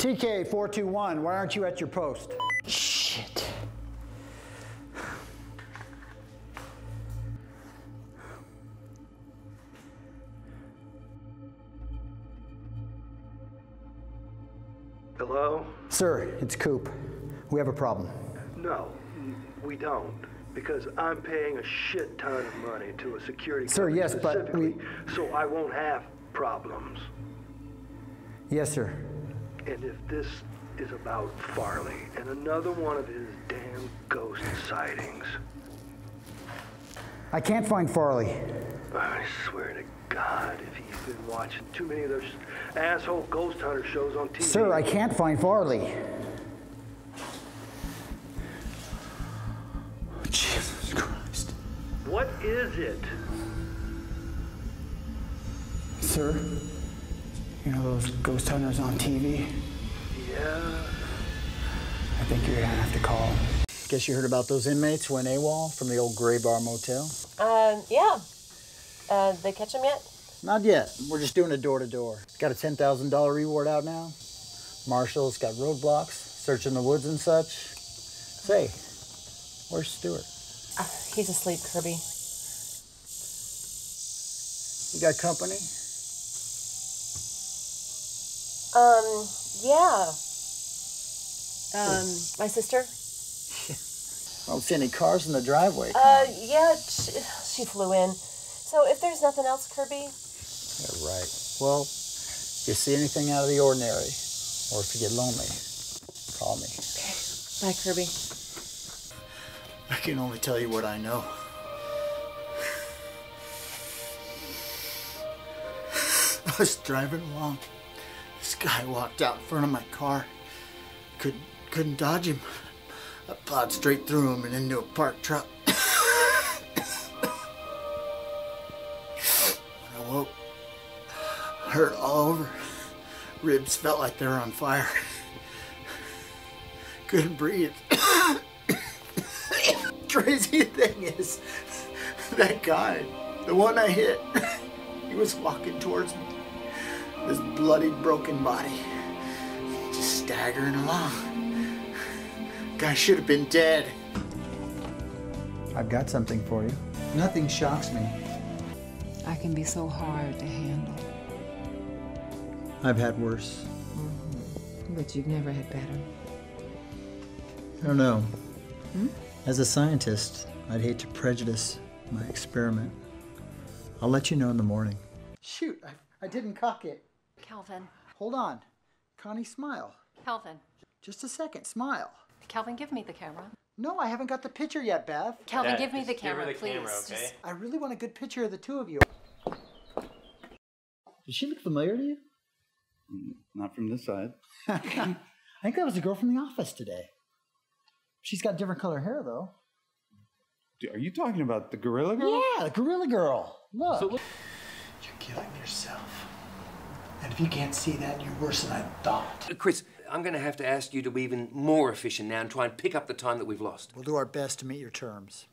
TK421, why aren't you at your post? Shit. Hello? Sir, it's Coop. We have a problem. No, we don't. Because I'm paying a shit ton of money to a security Sir, company yes, but we- so I won't have problems. Yes, sir. And if this is about Farley and another one of his damn ghost sightings, I can't find Farley. I swear to God, if he's been watching too many of those asshole ghost hunter shows on TV. Sir, I can't find Farley. Jesus Christ. What is it? Sir, you know those ghost hunters on TV? Yeah. I think you're gonna have to call. Guess you heard about those inmates who went AWOL from the old Gray Bar Motel? Um, yeah. Uh, they catch him yet? Not yet. We're just doing a door to door. Got a $10,000 reward out now. Marshall's got roadblocks, searching the woods and such. Say, where's Stewart? Uh, he's asleep, Kirby. You got company? Um, yeah. Um, my sister? I don't see any cars in the driveway. Uh, yeah, she, she flew in. So if there's nothing else, Kirby, Yeah, right. Well, if you see anything out of the ordinary, or if you get lonely, call me. Okay. Bye, Kirby. I can only tell you what I know. I was driving along. This guy walked out in front of my car. Couldn't couldn't dodge him. I plowed straight through him and into a parked truck. when I woke, hurt all over. Ribs felt like they were on fire. Couldn't breathe. Crazy thing is, that guy, the one I hit, he was walking towards me. His bloody, broken body, just staggering along. Guy should have been dead. I've got something for you. Nothing shocks me. I can be so hard to handle, I've had worse. Mm-hmm. but you've never had better. I don't know. Hmm? As a scientist, I'd hate to prejudice my experiment. I'll let you know in the morning. Shoot, I, I didn't cock it. Calvin, Hold on. Connie, smile. Calvin, Just a second, smile. Calvin, give me the camera. No, I haven't got the picture yet, Beth. Calvin, Dad, give me just the give her camera, the please. camera, okay? Just- I really want a good picture of the two of you. Does she look familiar to you? Mm, not from this side. I think that was a girl from the office today. She's got different color hair, though. Are you talking about the gorilla girl? Yeah, the gorilla girl. Look. You're killing yourself. And if you can't see that, you're worse than I thought. Uh, Chris, I'm going to have to ask you to be even more efficient now and try and pick up the time that we've lost. We'll do our best to meet your terms.